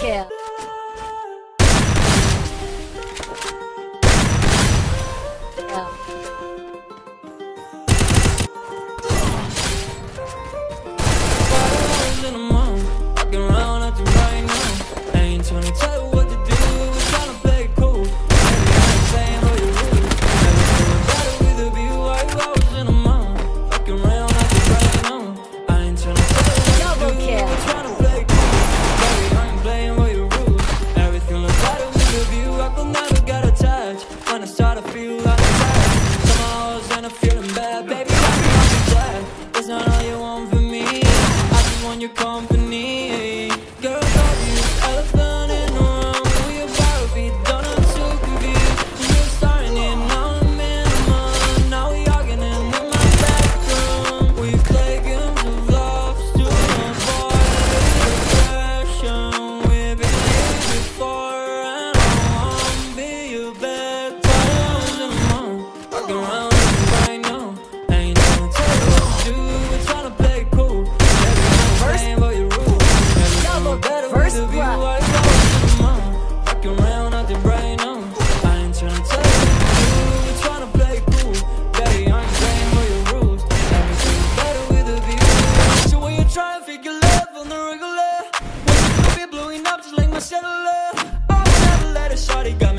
kill. kill. you come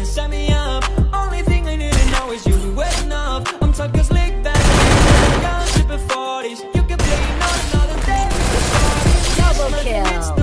set me up. Only thing I need to know is you be wet enough. I'm talking slick 40s You can play, another day Double kill.